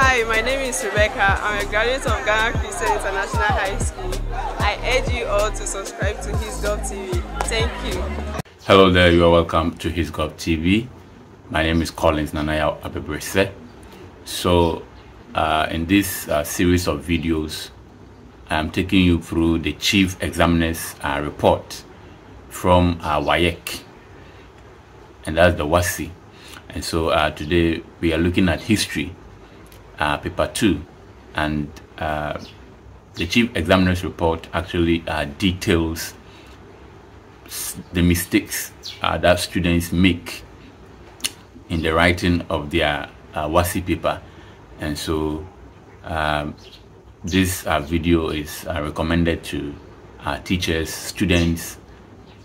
Hi, my name is Rebecca. I'm a graduate of Ghana Christian International High School. I urge you all to subscribe to HisGov TV. Thank you. Hello there, you are welcome to HisGov TV. My name is Collins Nanaya Abebrese. So, uh, in this uh, series of videos, I'm taking you through the Chief Examiner's uh, report from uh, and that's the WASSCE. And so uh, today we are looking at history, uh, paper two, and uh, the Chief Examiner's report actually uh, details the mistakes uh, that students make in the writing of their uh, WASSCE paper. And so um, this video is recommended to teachers, students,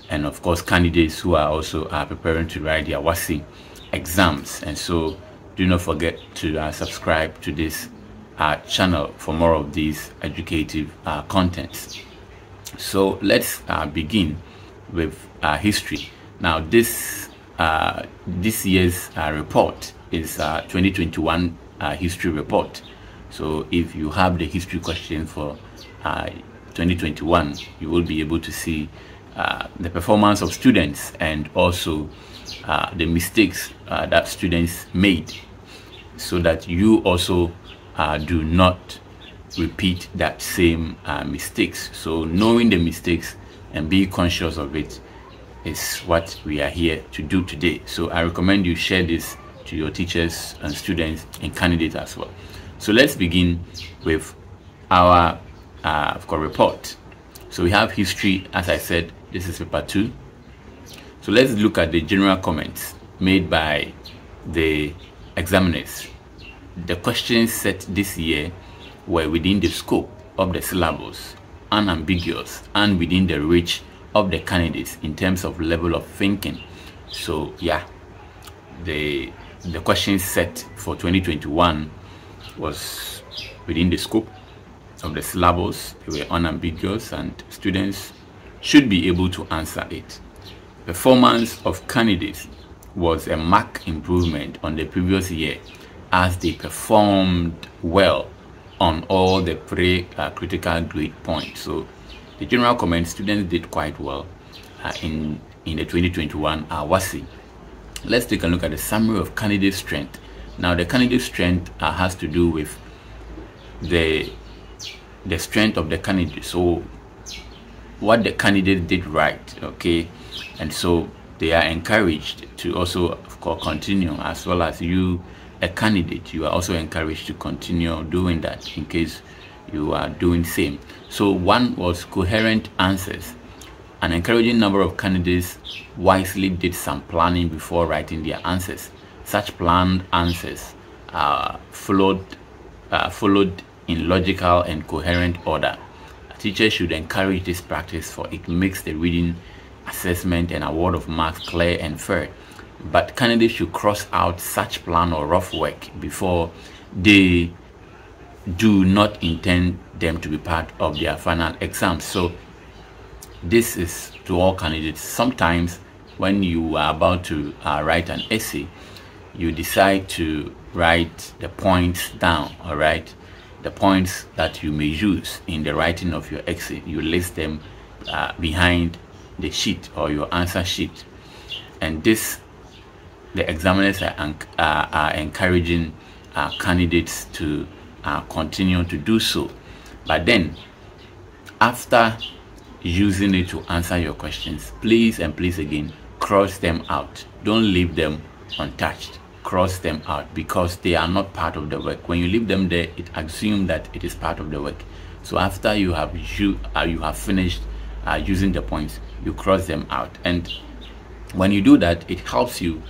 and of course candidates who are also uh, preparing to write their WASSCE exams. And so do not forget to uh, subscribe to this uh, channel for more of these educative contents. So let's begin with history. Now this uh, this year's uh, report is uh, 2021 history report. So if you have the history question for 2021, you will be able to see the performance of students and also the mistakes that students made so that you also do not repeat that same uh, mistakes. So knowing the mistakes and be conscious of it is what we are here to do today. So I recommend you share this to your teachers and students and candidates as well. So let's begin with our uh, report. So we have history, as I said, this is paper two. So let's look at the general comments made by the examiners. The questions set this year were within the scope of the syllabus, unambiguous, and within the reach of the candidates in terms of level of thinking. So yeah, the the question set for 2021 was within the scope of the syllabus. They were unambiguous and students should be able to answer it. Performance of candidates was a marked improvement on the previous year as they performed well on all the pre-critical grade points. So the general comment students did quite well uh, in in the 2021 uh, WASSCE. Let's take a look at the summary of candidate strength. Now the candidate strength uh, has to do with the the strength of the candidate. So what the candidate did right, okay, and so they are encouraged to also continue as well as you a candidate you are also encouraged to continue doing that in case you are doing same. So one was coherent answers. An encouraging number of candidates wisely did some planning before writing their answers. Such planned answers uh, followed, uh, followed in logical and coherent order. A teacher should encourage this practice for it makes the reading, assessment and award of marks clear and fair. But candidates should cross out such plan or rough work before they do not intend them to be part of their final exams. So this is to all candidates. Sometimes when you are about to uh, write an essay, you decide to write the points down, all right? The points that you may use in the writing of your essay. You list them uh, behind the sheet or your answer sheet. And this, the examiners are, uh, are encouraging uh, candidates to uh, continue to do so. But then, after using it to answer your questions, please and please again, cross them out. Don't leave them untouched. Cross them out because they are not part of the work. When you leave them there, it assumes that it is part of the work. So after you have you uh, you have finished uh, using the points, you cross them out. And when you do that, it helps you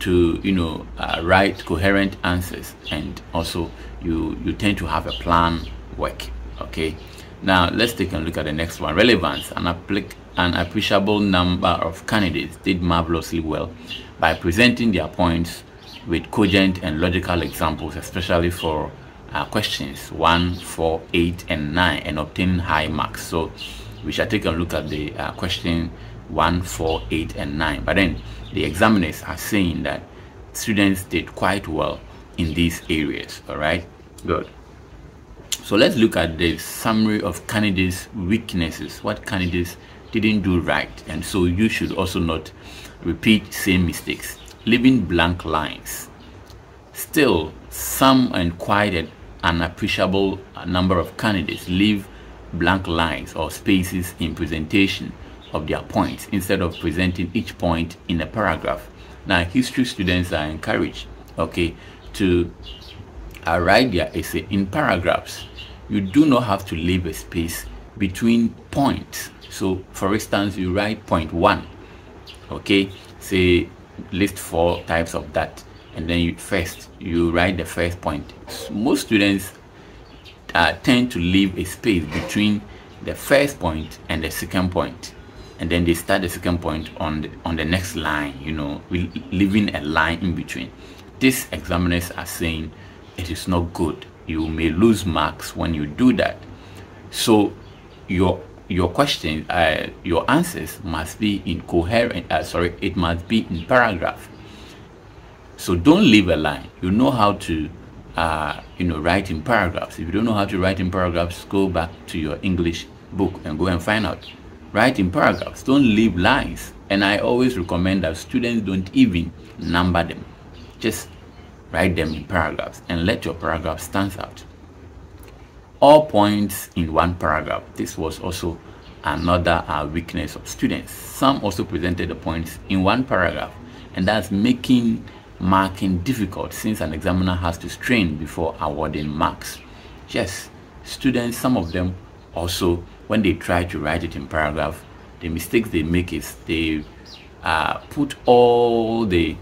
to you know uh, write coherent answers and also you you tend to have a plan work okay now let's take a look at the next one relevance an applic an appreciable number of candidates did marvelously well by presenting their points with cogent and logical examples especially for uh, questions 1 4 8 and 9 and obtaining high marks so we shall take a look at the uh, question 1 4 8 and 9 but then the examiners are saying that students did quite well in these areas all right Good. So let's look at the summary of candidates' weaknesses, what candidates didn't do right. And so you should also not repeat same mistakes. Leaving blank lines. Still, some and quite an appreciable number of candidates leave blank lines or spaces in presentation of their points instead of presenting each point in a paragraph. Now, history students are encouraged, okay, to write their essay in paragraphs. You do not have to leave a space between points. So, for instance, you write point one, okay, say list four types of that, and then you first you write the first point. Most students uh, tend to leave a space between the first point and the second point. And then they start the second point on the, on the next line you know leaving a line in between. These examiners are saying it is not good. You may lose marks when you do that. So your your questions uh, your answers must be in coherent uh, sorry it must be in paragraph. So don't leave a line. You know how to uh, you know write in paragraphs. If you don't know how to write in paragraphs go back to your english book and go and find out. Write in paragraphs. Don't leave lines. And i always recommend that students don't even number them. Just write them in paragraphs and let your paragraph stand out all points in one paragraph. This was also another uh, weakness of students. Some also presented the points in one paragraph and that's making marking difficult since an examiner has to strain before awarding marks. Yes students some of them also when they try to write it in paragraph the mistakes they make is they uh, put all the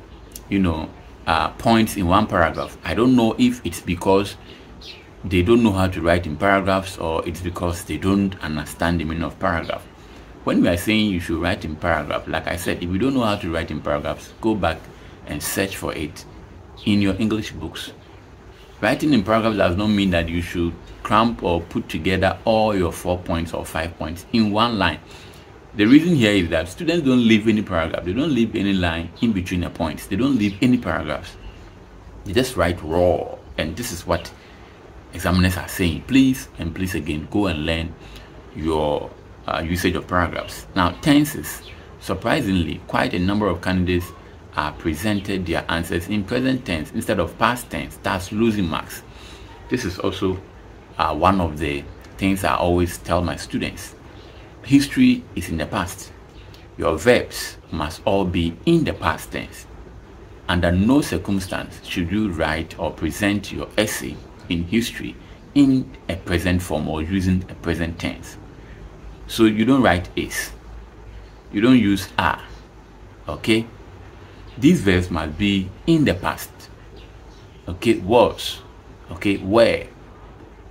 you know uh, points in one paragraph. I don't know if it's because they don't know how to write in paragraphs or it's because they don't understand the meaning of paragraph when we are saying you should write in paragraph like i said if you don't know how to write in paragraphs go back and search for it in your english books writing in paragraphs does not mean that you should cramp or put together all your four points or five points in one line. The reason here is that students don't leave any paragraph. They don't leave any line in between the points. They don't leave any paragraphs. They just write raw. And this is what examiners are saying. Please and please again, go and learn your uh, usage of paragraphs. Now, tenses. Surprisingly, quite a number of candidates are presented their answers in present tense instead of past tense, thus losing marks. This is also uh, one of the things I always tell my students. History is in the past. Your verbs must all be in the past tense. Under no circumstance should you write or present your essay in history in a present form or using a present tense. So you don't write is. You don't use are. Okay? These verbs must be in the past. Okay, was. Okay, where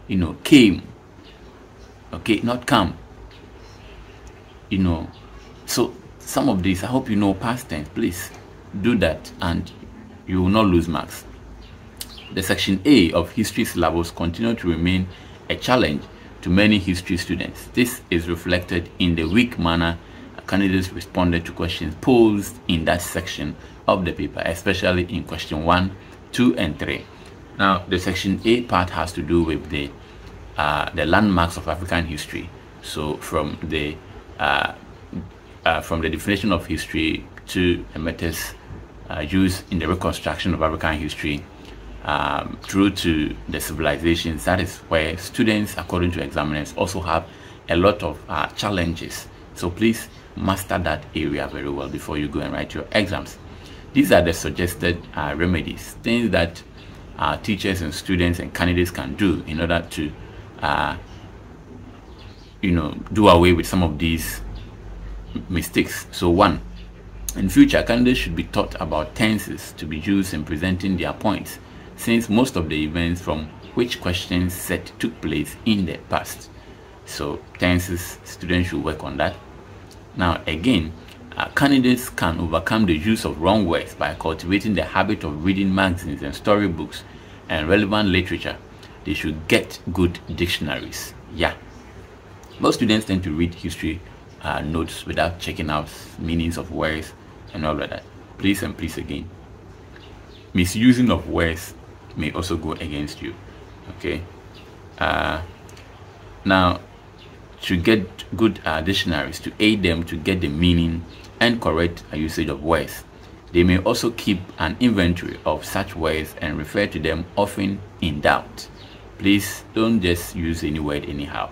you know, came. Okay, not come. You know, so some of these, I hope you know past tense. Please do that and you will not lose marks. The section A of history syllabus continue to remain a challenge to many history students. This is reflected in the weak manner candidates responded to questions posed in that section of the paper, especially in question 1, 2, and 3. Now, the section A part has to do with the uh, the landmarks of African history. So from the uh, uh, from the definition of history to the methods uh, used in the reconstruction of African history um, through to the civilizations, that is where students, according to examiners, also have a lot of uh, challenges. So please master that area very well before you go and write your exams. These are the suggested uh, remedies, things that uh, teachers and students and candidates can do in order to, uh, you know, do away with some of these mistakes. So one, in future, candidates should be taught about tenses to be used in presenting their points, since most of the events from which questions set took place in the past. So tenses, students should work on that. Now again, uh, candidates can overcome the use of wrong words by cultivating the habit of reading magazines and storybooks and relevant literature. They should get good dictionaries. Yeah. Most students tend to read history uh, notes without checking out meanings of words and all of that. Please and please again. Misusing of words may also go against you. Okay. Uh, now, to get good uh, dictionaries to aid them to get the meaning and correct usage of words. They may also keep an inventory of such words and refer to them often in doubt. Please don't just use any word anyhow.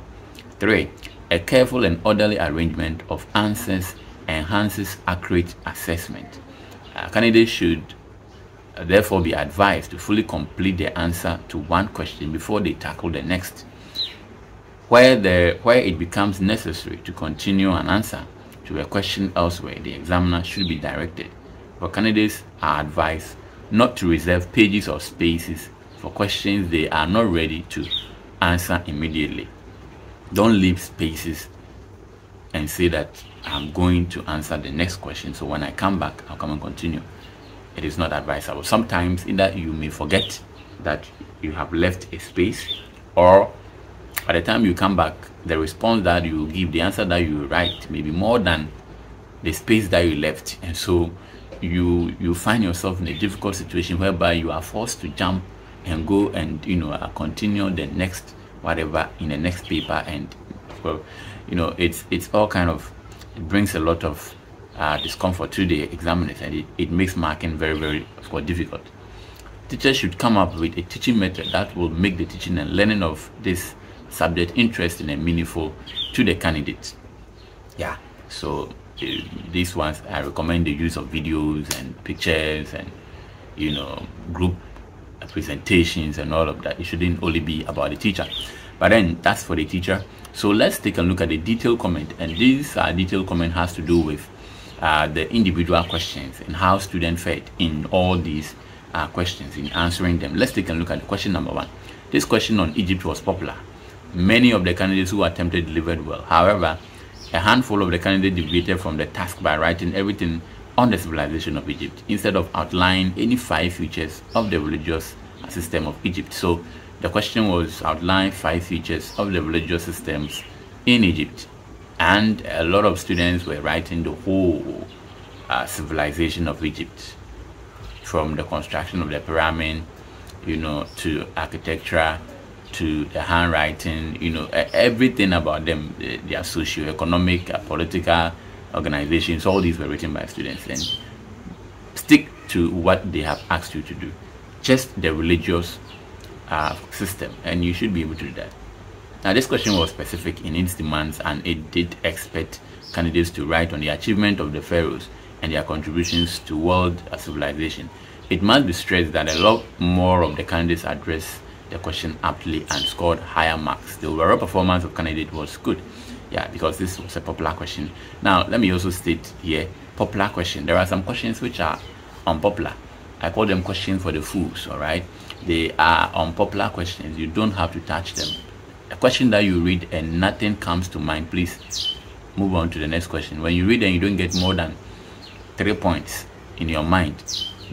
3. A careful and orderly arrangement of answers enhances accurate assessment. Uh, candidates should Uh, therefore be advised to fully complete the answer to one question before they tackle the next. Where, the, where it becomes necessary to continue an answer to a question elsewhere, the examiner should be directed. But candidates are advised not to reserve pages or spaces for questions they are not ready to answer immediately. Don't leave spaces and say that I'm going to answer the next question. So when I come back, I'll come and continue. It is not advisable. Sometimes either you may forget that you have left a space or by the time you come back, the response that you give, the answer that you write may be more than the space that you left. And so you you find yourself in a difficult situation whereby you are forced to jump and go and you know uh, continue the next whatever in the next paper and well you know it's it's all kind of it brings a lot of uh, discomfort to the examiners and it, it makes marking very very course, difficult. Teachers should come up with a teaching method that will make the teaching and learning of this subject interesting and meaningful to the candidates. Yeah. So uh, these ones i recommend the use of videos and pictures and you know group presentations and all of that. It shouldn't only be about the teacher. But then that's for the teacher. So let's take a look at the detailed comment. And this uh, detailed comment has to do with uh, the individual questions and how students fared in all these uh, questions in answering them let's take a look at question number one this question on egypt was popular many of the candidates who attempted delivered well however a handful of the candidates deviated from the task by writing everything on the civilization of Egypt instead of outlining any five features of the religious system of Egypt. So the question was outline five features of the religious systems in Egypt. And a lot of students were writing the whole uh, civilization of Egypt from the construction of the pyramid, you know, to architecture, to the handwriting, you know, everything about them, their socio-economic, uh, political, organizations, all these were written by students and stick to what they have asked you to do. Just the religious uh, system and you should be able to do that. Now this question was specific in its demands and it did expect candidates to write on the achievement of the pharaohs and their contributions to world civilization. It must be stressed that a lot more of the candidates addressed the question aptly and scored higher marks. The overall performance of candidate was good. Yeah because this was a popular question. Now let me also state here popular question. There are some questions which are unpopular. I call them questions for the fools all right? They are unpopular questions. You don't have to touch them a question that you read and nothing comes to mind please move on to the next question when you read and you don't get more than three points in your mind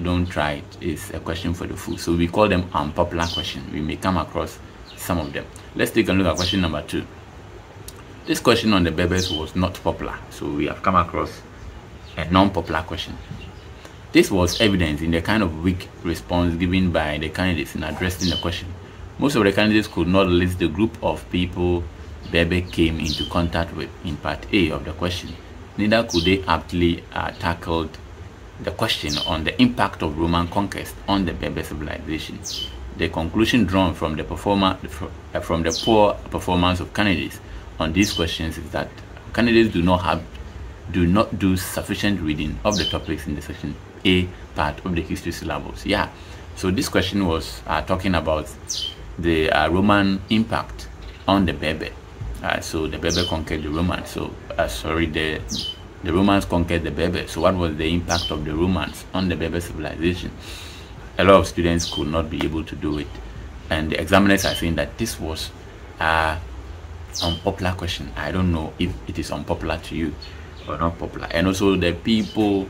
don't try it it's a question for the fool. so we call them unpopular questions we may come across some of them let's take a look at question number two this question on the Berbers was not popular, so we have come across a non-popular question. This was evident in the kind of weak response given by the candidates in addressing the question. Most of the candidates could not list the group of people Berber came into contact with in part A of the question. Neither could they aptly uh, tackle the question on the impact of Roman conquest on the Berber civilization. The conclusion drawn from the performer from the poor performance of candidates on these questions is that candidates do not have do not do sufficient reading of the topics in the section A part of the history syllabus. Yeah, so this question was uh, talking about the uh, Roman impact on the Berber. Uh, so the Berber conquered the Romans. So uh, sorry, the the Romans conquered the Berber. So what was the impact of the Romans on the Berber civilization? A lot of students could not be able to do it, and the examiners are saying that this was uh, unpopular question. I don't know if it is unpopular to you or not popular. And also the people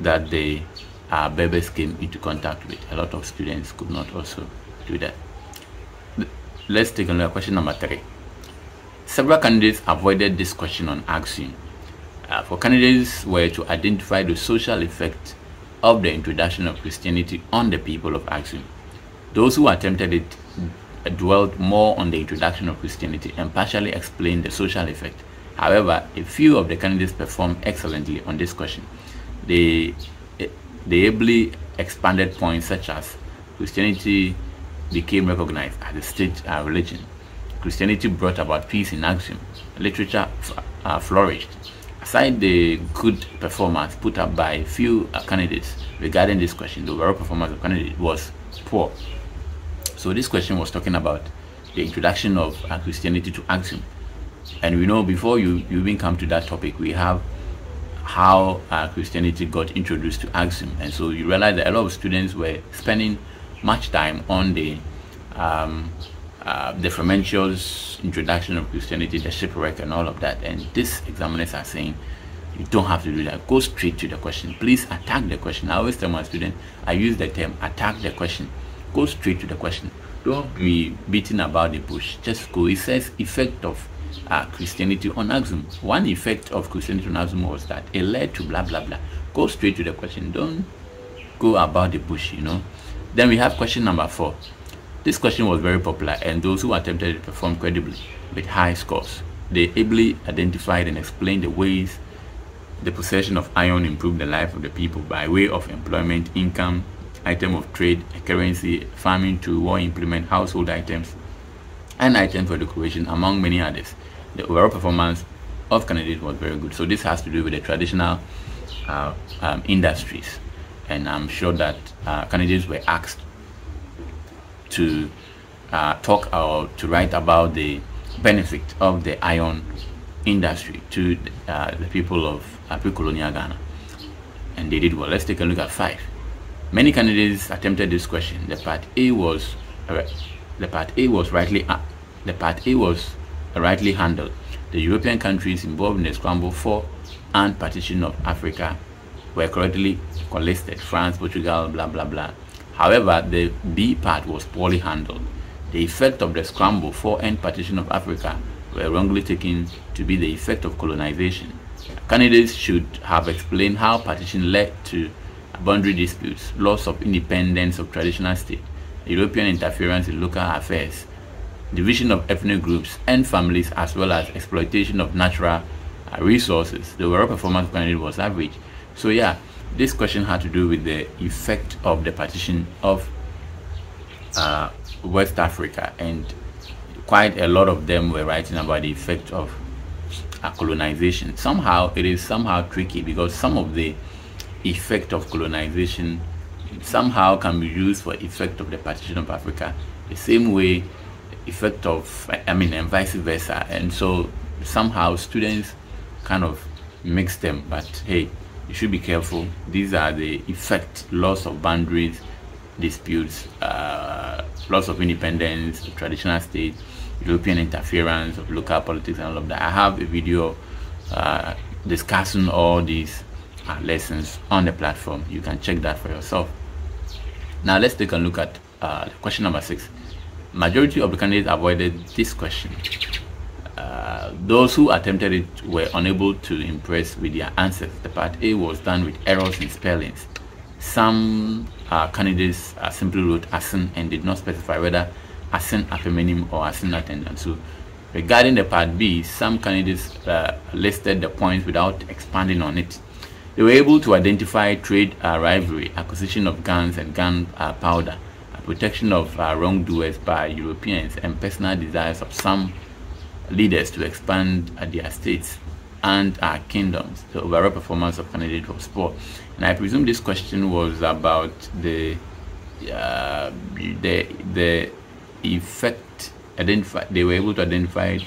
that the uh, Berbers came into contact with. A lot of students could not also do that. Let's take a look at question number three. Several candidates avoided this question on Axum. Uh, for candidates were to identify the social effect of the introduction of Christianity on the people of Axum. Those who attempted it dwelt more on the introduction of Christianity and partially explained the social effect. However, a few of the candidates performed excellently on this question. They, they ably expanded points such as Christianity became recognized as a state uh, religion. Christianity brought about peace in Axum. Literature uh, flourished. Aside the good performance put up by few uh, candidates regarding this question, the overall performance of candidates was poor. So this question was talking about the introduction of uh, Christianity to Axum. And we know before you, you even come to that topic, we have how uh, Christianity got introduced to Axum. And so you realize that a lot of students were spending much time on the um, uh, the introduction of Christianity, the shipwreck, and all of that. And these examiners are saying you don't have to do that. Go straight to the question. Please attack the question. I always tell my students, I use the term attack the question. Go straight to the question. Don't be beating about the bush. Just go. It says effect of uh, Christianity on Axum. One effect of Christianity on Axum was that it led to blah blah blah. Go straight to the question. Don't go about the bush, you know. Then we have question number four. This question was very popular and those who attempted it performed credibly with high scores. They ably identified and explained the ways the possession of iron improved the life of the people by way of employment, income, item of trade, currency, farming to war implement, household items, and items for decoration, among many others. The overall performance of candidates was very good. So this has to do with the traditional uh, um, industries. And I'm sure that uh, candidates were asked to uh, talk or to write about the benefit of the iron industry to uh, the people of uh, pre-colonial Ghana. And they did well. Let's take a look at five. Many candidates attempted this question. The part A was uh, the part A was rightly uh, the part A was rightly handled. The European countries involved in the scramble for and partition of Africa were correctly listed. France, Portugal, blah blah blah. However, the B part was poorly handled. The effect of the scramble for and partition of Africa were wrongly taken to be the effect of colonization. Candidates should have explained how partition led to boundary disputes, loss of independence of traditional state, European interference in local affairs, division of ethnic groups and families, as well as exploitation of natural resources. The overall performance candidate was average. So yeah, this question had to do with the effect of the partition of uh, West Africa, and quite a lot of them were writing about the effect of uh, colonization. Somehow, it is somehow tricky because some of the effect of colonization somehow can be used for effect of the partition of Africa, the same way effect of I mean and vice versa. And so somehow students kind of mix them, but hey you should be careful. These are the effect, loss of boundaries, disputes, uh, loss of independence, traditional state, European interference of local politics and all of that. I have a video uh, discussing all these uh, lessons on the platform. You can check that for yourself. Now let's take a look at uh, question number six. Majority of the candidates avoided this question. Uh, those who attempted it were unable to impress with their answers. The part A was done with errors in spellings. Some uh, candidates uh, simply wrote Assin and did not specify whether Assin apeminim or Assin attendant. So regarding the part B, some candidates uh, listed the points without expanding on it. They were able to identify trade uh, rivalry, acquisition of guns and gun powder, protection of wrongdoers by Europeans, and personal desires of some leaders to expand their states and our kingdoms. The overall performance of candidate was poor. And I presume this question was about the uh, the the effect identified. They were able to identify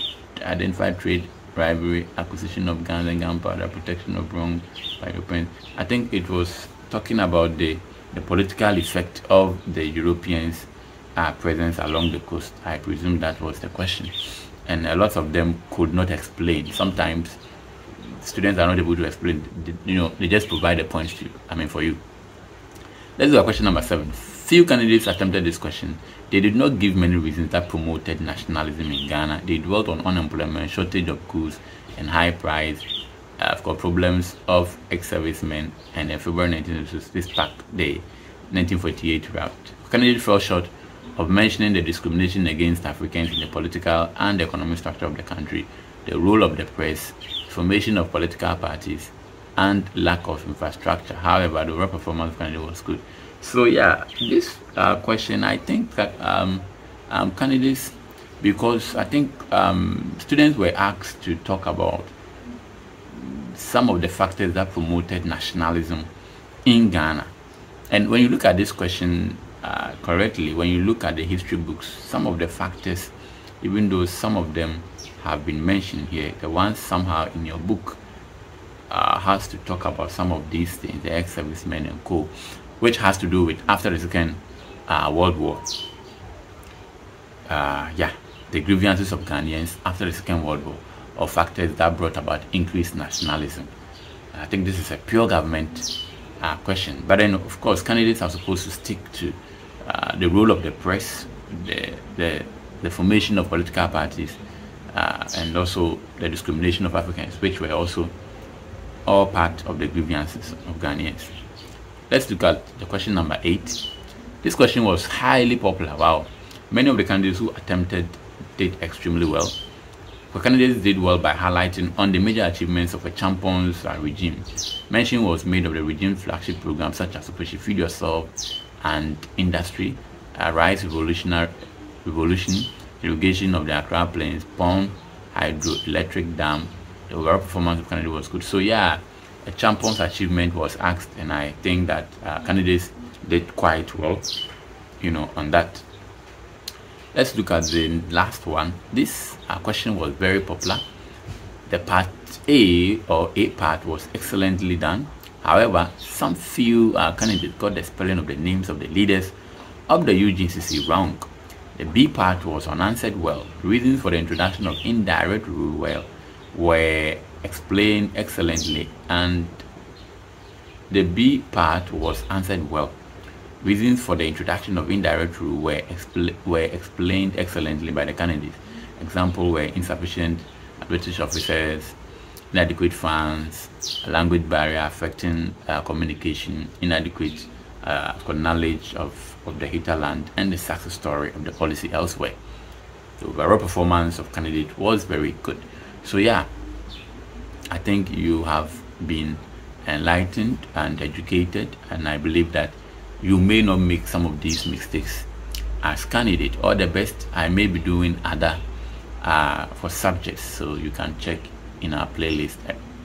identify trade bribery, acquisition of guns and gunpowder, protection of wrong by Europeans. I think it was talking about the the political effect of the Europeans' uh, presence along the coast. I presume that was the question and a lot of them could not explain. Sometimes students are not able to explain. You know, they just provide the points to you. I mean, for you. Let's to question number seven. Few candidates attempted this question. They did not give many reasons that promoted nationalism in Ghana. They dwelt on unemployment, shortage of goods, and high price. Uh, of course, problems of ex-servicemen, and in February 1966 sparked the 1948 rout. Candidates fell short of mentioning the discrimination against Africans in the political and economic structure of the country, the role of the press, formation of political parties, and lack of infrastructure. However, the overall performance of candidate was good. So yeah, this uh, question, I think that um, um, candidates, because I think um, students were asked to talk about some of the factors that promoted nationalism in Ghana. And when you look at this question uh, correctly, when you look at the history books, some of the factors, even though some of them have been mentioned here, the ones somehow in your book uh, has to talk about some of these things, the ex-servicemen and co, which has to do with after the Second uh, World War. Uh, yeah, the grievances of Ghanaians after the Second World War, or factors that brought about increased nationalism. I think this is a pure government uh, question. But then, of course, candidates are supposed to stick to uh, the role of the press, the, the, the formation of political parties, uh, and also the discrimination of Africans, which were also all part of the grievances of Ghanaians. Let's look at the question number eight. This question was highly popular. Wow. Many of the candidates who attempted did extremely well. The candidates did well by highlighting on the major achievements of Acheampong's uh, regime. Mention was made of the regime's flagship programs such as Operation Feed Yourself and Industry, uh, Rise Revolutionary Revolution, irrigation of the Accra Plains, Kpong Hydroelectric Dam. The overall performance of candidates was good. So yeah, Acheampong's achievement was asked, and I think that uh, candidates did quite well, you know, on that. Let's look at the last one. This question was very popular. The part A or A part was excellently done. However, some few uh, candidates got the spelling of the names of the leaders of the UGCC wrong. The B part was unanswered well. Reasons for the introduction of indirect rule well were explained excellently and the B part was answered well. Reasons for the introduction of indirect rule were, expl were explained excellently by the candidates. Example were insufficient British officers, inadequate funds, language barrier affecting uh, communication, inadequate uh, knowledge of, of the hinterland, and the success story of the policy elsewhere. The overall performance of candidate was very good. So yeah, I think you have been enlightened and educated, and I believe that you may not make some of these mistakes as candidate. Or the best. I may be doing other uh, for subjects so you can check in our playlist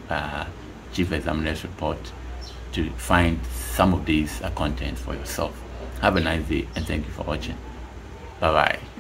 uh, chief examiner's report to find some of these uh, contents for yourself. Have a nice day and thank you for watching. Bye bye